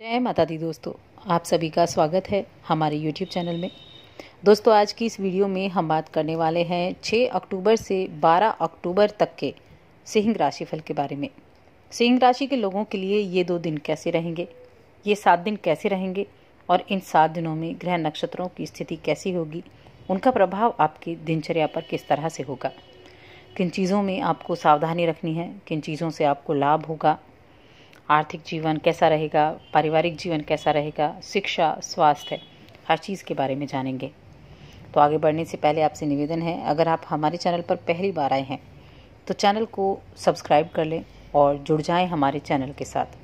जय माता दी दोस्तों, आप सभी का स्वागत है हमारे YouTube चैनल में। दोस्तों, आज की इस वीडियो में हम बात करने वाले हैं 6 अक्टूबर से 12 अक्टूबर तक के सिंह राशि फल के बारे में। सिंह राशि के लोगों के लिए ये दो दिन कैसे रहेंगे, ये सात दिन कैसे रहेंगे और इन सात दिनों में ग्रह नक्षत्रों की स्थिति कैसी होगी, उनका प्रभाव आपकी दिनचर्या पर किस तरह से होगा। किन चीज़ों में आपको सावधानी रखनी है, किन चीज़ों से आपको लाभ होगा आर्थिक जीवन कैसा रहेगा, पारिवारिक जीवन कैसा रहेगा, शिक्षा, स्वास्थ्य, हर चीज़ के बारे में जानेंगे। तो आगे बढ़ने से पहले आपसे निवेदन है, अगर आप हमारे चैनल पर पहली बार आए हैं तो चैनल को सब्सक्राइब कर लें और जुड़ जाएँ हमारे चैनल के साथ।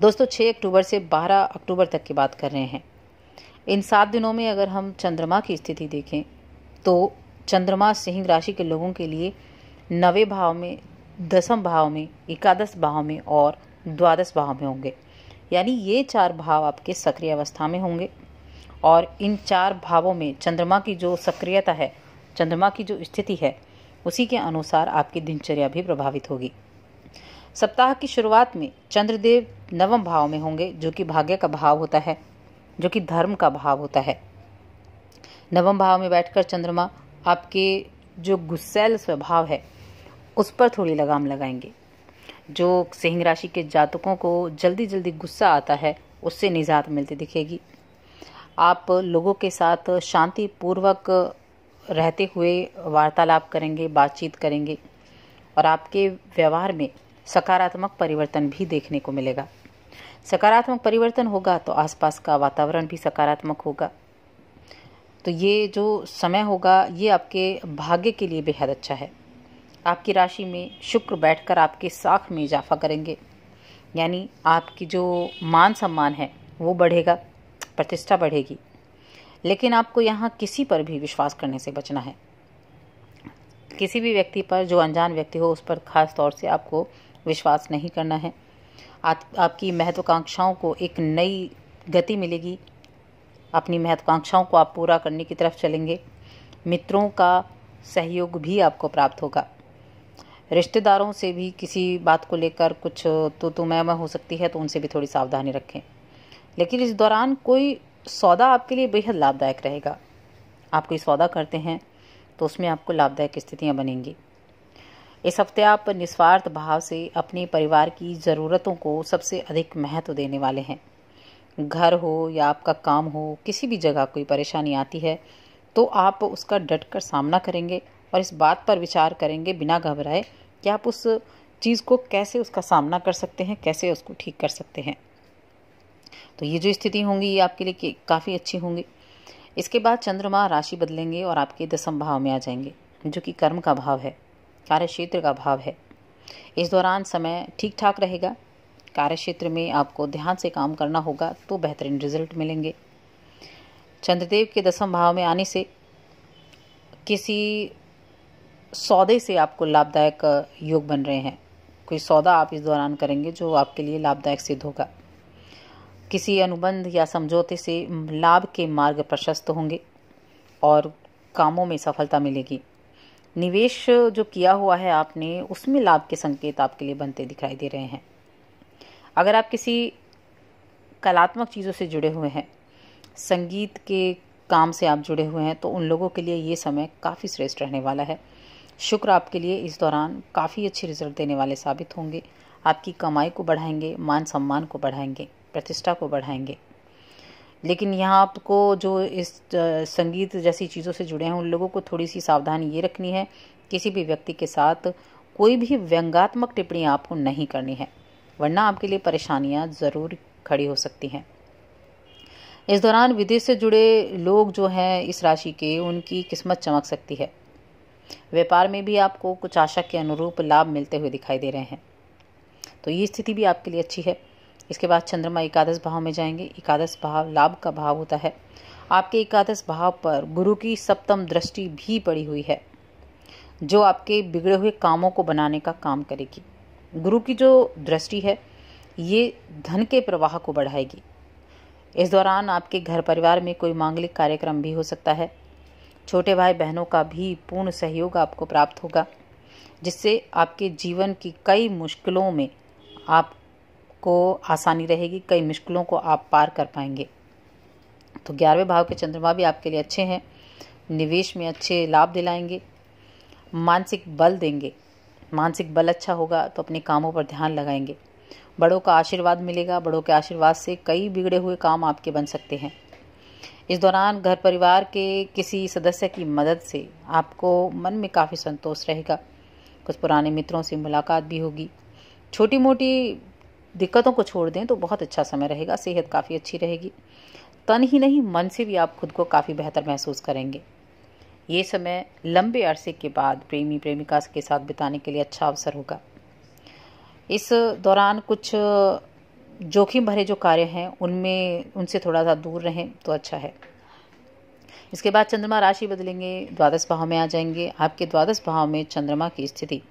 दोस्तों 6 अक्टूबर से 12 अक्टूबर तक की बात कर रहे हैं। इन सात दिनों में अगर हम चंद्रमा की स्थिति देखें तो चंद्रमा सिंह राशि के लोगों के लिए नवे भाव में दसम भाव में, एकादश भाव में और द्वादश भाव में होंगे। यानी ये चार भाव आपके सक्रिय अवस्था में होंगे। और इन चार भावों में चंद्रमा की जो सक्रियता है, चंद्रमा की जो स्थिति है, उसी के अनुसार आपकी दिनचर्या भी प्रभावित होगी। सप्ताह की शुरुआत में चंद्रदेव नवम भाव में होंगे, जो कि भाग्य का भाव होता है, जो कि धर्म का भाव होता है। नवम भाव में बैठकर चंद्रमा आपके जो गुस्सैल स्वभाव है उस पर थोड़ी लगाम लगाएँगे। जो सिंह राशि के जातकों को जल्दी जल्दी गुस्सा आता है, उससे निजात मिलती दिखेगी। आप लोगों के साथ शांति पूर्वक रहते हुए वार्तालाप करेंगे, बातचीत करेंगे और आपके व्यवहार में सकारात्मक परिवर्तन भी देखने को मिलेगा। सकारात्मक परिवर्तन होगा तो आसपास का वातावरण भी सकारात्मक होगा। तो ये जो समय होगा, ये आपके भाग्य के लिए बेहद अच्छा है। आपकी राशि में शुक्र बैठकर आपके साख में इजाफा करेंगे। यानी आपकी जो मान सम्मान है वो बढ़ेगा प्रतिष्ठा बढ़ेगी। लेकिन आपको यहाँ किसी पर भी विश्वास करने से बचना है। किसी भी व्यक्ति पर जो अनजान व्यक्ति हो उस पर खास तौर से आपको विश्वास नहीं करना है। आ, आपकी महत्वाकांक्षाओं को एक नई गति मिलेगी। अपनी महत्वाकांक्षाओं को आप पूरा करने की तरफ़ चलेंगे। मित्रों का सहयोग भी आपको प्राप्त होगा। रिश्तेदारों से भी किसी बात को लेकर कुछ तो तो मैं हो सकती है तो उनसे भी थोड़ी सावधानी रखें। लेकिन इस दौरान कोई सौदा आपके लिए बेहद लाभदायक रहेगा। आप कोई सौदा करते हैं तो उसमें आपको लाभदायक स्थितियाँ बनेंगी। इस हफ़्ते आप निस्वार्थ भाव से अपने परिवार की ज़रूरतों को सबसे अधिक महत्व देने वाले हैं। घर हो या आपका काम हो, किसी भी जगह कोई परेशानी आती है तो आप उसका डट कर सामना करेंगे। और इस बात पर विचार करेंगे बिना घबराए, कि आप उस चीज़ को कैसे उसका सामना कर सकते हैं, कैसे उसको ठीक कर सकते हैं। तो ये जो स्थिति होंगी, ये आपके लिए काफ़ी अच्छी होंगी। इसके बाद चंद्रमा राशि बदलेंगे और आपके दसम भाव में आ जाएँगे, जो कि कर्म का भाव है कार्य क्षेत्र का भाव है। इस दौरान समय ठीक ठाक रहेगा कार्य क्षेत्र में आपको ध्यान से काम करना होगा तो बेहतरीन रिज़ल्ट मिलेंगे। चंद्रदेव के दसम भाव में आने से किसी सौदे से आपको लाभदायक योग बन रहे हैं। कोई सौदा आप इस दौरान करेंगे जो आपके लिए लाभदायक सिद्ध होगा। किसी अनुबंध या समझौते से लाभ के मार्ग प्रशस्त होंगे और कामों में सफलता मिलेगी। निवेश जो किया हुआ है आपने, उसमें लाभ के संकेत आपके लिए बनते दिखाई दे रहे हैं। अगर आप किसी कलात्मक चीज़ों से जुड़े हुए हैं, संगीत के काम से आप जुड़े हुए हैं तो उन लोगों के लिए ये समय काफ़ी श्रेष्ठ रहने वाला है। शुक्र आपके लिए इस दौरान काफ़ी अच्छे रिज़ल्ट देने वाले साबित होंगे। आपकी कमाई को बढ़ाएँगे, मान सम्मान को बढ़ाएँगे, प्रतिष्ठा को बढ़ाएँगे। लेकिन यहाँ आपको जो इस संगीत जैसी चीज़ों से जुड़े हैं, उन लोगों को थोड़ी सी सावधानी ये रखनी है, किसी भी व्यक्ति के साथ कोई भी व्यंगात्मक टिप्पणी आपको नहीं करनी है, वरना आपके लिए परेशानियाँ ज़रूर खड़ी हो सकती हैं। इस दौरान विदेश से जुड़े लोग जो हैं इस राशि के, उनकी किस्मत चमक सकती है। व्यापार में भी आपको कुछ आशा के अनुरूप लाभ मिलते हुए दिखाई दे रहे हैं। तो ये स्थिति भी आपके लिए अच्छी है। इसके बाद चंद्रमा एकादश भाव में जाएँगे। एकादश भाव, लाभ का भाव होता है। आपके एकादश भाव पर गुरु की सप्तम दृष्टि भी पड़ी हुई है, जो आपके बिगड़े हुए कामों को बनाने का काम करेगी। गुरु की जो दृष्टि है, ये धन के प्रवाह को बढ़ाएगी। इस दौरान आपके घर परिवार में कोई मांगलिक कार्यक्रम भी हो सकता है। छोटे भाई बहनों का भी पूर्ण सहयोग आपको प्राप्त होगा, जिससे आपके जीवन की कई मुश्किलों में आपको आसानी रहेगी, कई मुश्किलों को आप पार कर पाएँगे। तो ग्यारहवें भाव के चंद्रमा भी आपके लिए अच्छे हैं, निवेश में अच्छे लाभ दिलाएँगे, मानसिक बल देंगे, मानसिक बल अच्छा होगा तो अपने कामों पर ध्यान लगाएँगे। बड़ों का आशीर्वाद मिलेगा, बड़ों के आशीर्वाद से कई बिगड़े हुए काम आपके बन सकते हैं। इस दौरान घर परिवार के किसी सदस्य की मदद से आपको मन में काफ़ी संतोष रहेगा। कुछ पुराने मित्रों से मुलाकात भी होगी। छोटी मोटी दिक्कतों को छोड़ दें तो बहुत अच्छा समय रहेगा, सेहत काफ़ी अच्छी रहेगी। तन ही नहीं, मन से भी आप खुद को काफ़ी बेहतर महसूस करेंगे। ये समय लंबे अरसे के बाद प्रेमी प्रेमिका के साथ बिताने के लिए अच्छा अवसर होगा। इस दौरान कुछ जोखिम भरे जो कार्य हैं, उनमें, उनसे थोड़ा सा दूर रहें तो अच्छा है। इसके बाद चंद्रमा राशि बदलेंगे, द्वादश भाव में आ जाएँगे। आपके द्वादश भाव में चंद्रमा की स्थिति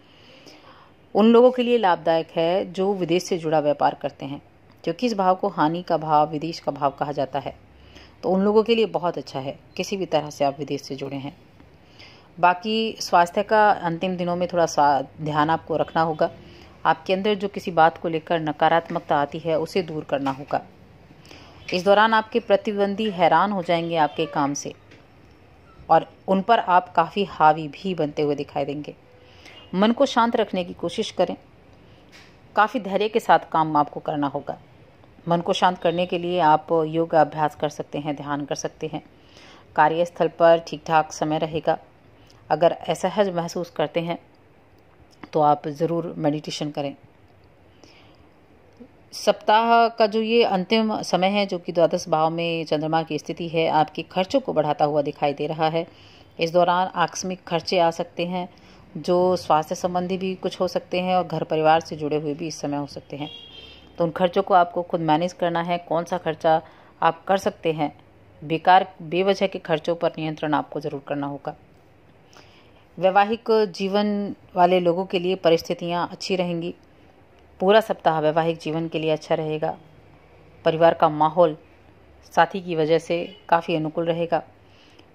उन लोगों के लिए लाभदायक है जो विदेश से जुड़ा व्यापार करते हैं, क्योंकि इस भाव को हानि का भाव, विदेश का भाव कहा जाता है। तो उन लोगों के लिए बहुत अच्छा है, किसी भी तरह से आप विदेश से जुड़े हैं। बाकी स्वास्थ्य का अंतिम दिनों में थोड़ा सा ध्यान आपको रखना होगा। आपके अंदर जो किसी बात को लेकर नकारात्मकता आती है, उसे दूर करना होगा। इस दौरान आपके प्रतिद्वंदी हैरान हो जाएँगे आपके काम से, और उन पर आप काफ़ी हावी भी बनते हुए दिखाई देंगे। मन को शांत रखने की कोशिश करें। काफ़ी धैर्य के साथ काम आपको करना होगा। मन को शांत करने के लिए आप योग अभ्यास कर सकते हैं, ध्यान कर सकते हैं। कार्यस्थल पर ठीक ठाक समय रहेगा। अगर असहज महसूस करते हैं तो आप ज़रूर मेडिटेशन करें। सप्ताह का जो ये अंतिम समय है, जो कि द्वादश भाव में चंद्रमा की स्थिति है, आपके खर्चों को बढ़ाता हुआ दिखाई दे रहा है। इस दौरान आकस्मिक खर्चे आ सकते हैं, जो स्वास्थ्य संबंधी भी कुछ हो सकते हैं और घर परिवार से जुड़े हुए भी इस समय हो सकते हैं। तो उन खर्चों को आपको खुद मैनेज करना है, कौन सा खर्चा आप कर सकते हैं। बेकार, बेवजह के खर्चों पर नियंत्रण आपको ज़रूर करना होगा। वैवाहिक जीवन वाले लोगों के लिए परिस्थितियाँ अच्छी रहेंगी। पूरा सप्ताह वैवाहिक जीवन के लिए अच्छा रहेगा। परिवार का माहौल साथी की वजह से काफ़ी अनुकूल रहेगा।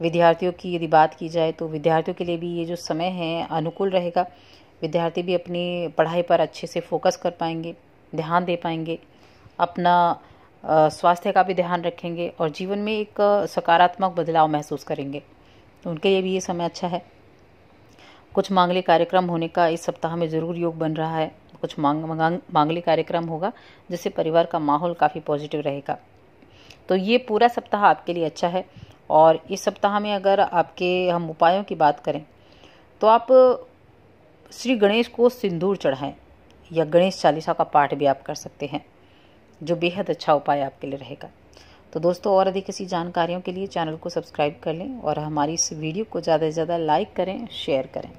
विद्यार्थियों की यदि बात की जाए तो विद्यार्थियों के लिए भी ये जो समय है अनुकूल रहेगा। विद्यार्थी भी अपनी पढ़ाई पर अच्छे से फोकस कर पाएँगे, ध्यान दे पाएँगे, अपना स्वास्थ्य का भी ध्यान रखेंगे और जीवन में एक सकारात्मक बदलाव महसूस करेंगे। तो उनके लिए भी ये समय अच्छा है। कुछ मांगलिक कार्यक्रम होने का इस सप्ताह में ज़रूर योग बन रहा है। कुछ मांग मांगलिक कार्यक्रम होगा, जिससे परिवार का माहौल काफ़ी पॉजिटिव रहेगा। तो ये पूरा सप्ताह आपके लिए अच्छा है और इस सप्ताह में अगर आपके, हम उपायों की बात करें तो आप श्री गणेश को सिंदूर चढ़ाएँ या गणेश चालीसा का पाठ भी आप कर सकते हैं, जो बेहद अच्छा उपाय आपके लिए रहेगा। तो दोस्तों, और अधिक ऐसी जानकारियों के लिए चैनल को सब्सक्राइब कर लें और हमारी इस वीडियो को ज़्यादा से ज़्यादा लाइक करें शेयर करें।